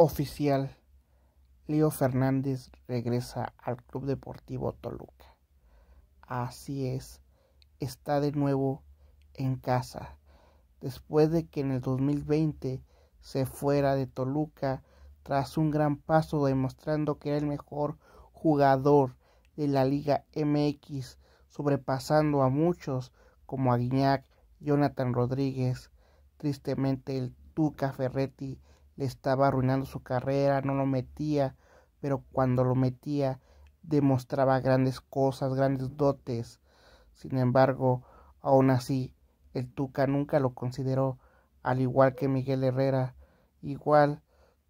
Oficial. Leo Fernández regresa al Club Deportivo Toluca. Así es, está de nuevo en casa. Después de que en el 2020 se fuera de Toluca tras un gran paso demostrando que era el mejor jugador de la Liga MX, sobrepasando a muchos como a Guiñac, Jonathan Rodríguez. Tristemente el Tuca Ferretti le estaba arruinando su carrera, no lo metía, pero cuando lo metía demostraba grandes cosas, grandes dotes. Sin embargo, aún así, el Tuca nunca lo consideró, al igual que Miguel Herrera. Igual,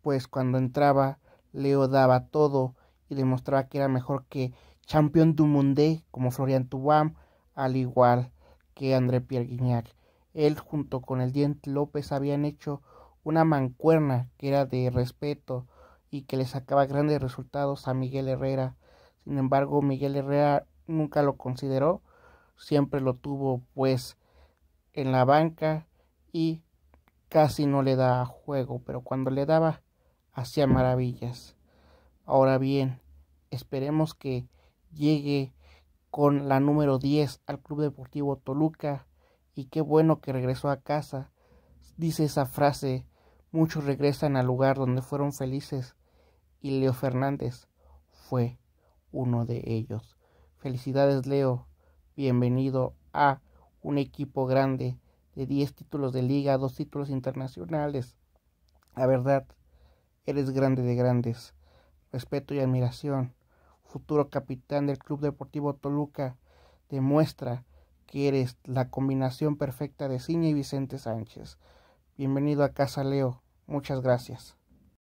pues cuando entraba, Leo daba todo y demostraba que era mejor que Champion du Monde como Florian Tubam, al igual que André Pierre Guignac. Él junto con el Diente López habían hecho una mancuerna que era de respeto y que le sacaba grandes resultados a Miguel Herrera. Sin embargo, Miguel Herrera nunca lo consideró, siempre lo tuvo pues en la banca y casi no le da juego, pero cuando le daba hacía maravillas. Ahora bien, esperemos que llegue con la número 10 al Club Deportivo Toluca y qué bueno que regresó a casa. Dice esa frase Muchos regresan al lugar donde fueron felices y Leo Fernández fue uno de ellos. Felicidades Leo, bienvenido a un equipo grande de 10 títulos de liga, dos títulos internacionales. La verdad, eres grande de grandes. Respeto y admiración. Futuro capitán del Club Deportivo Toluca, demuestra que eres la combinación perfecta de Ciña y Vicente Sánchez. Bienvenido a casa, Leo. Muchas gracias.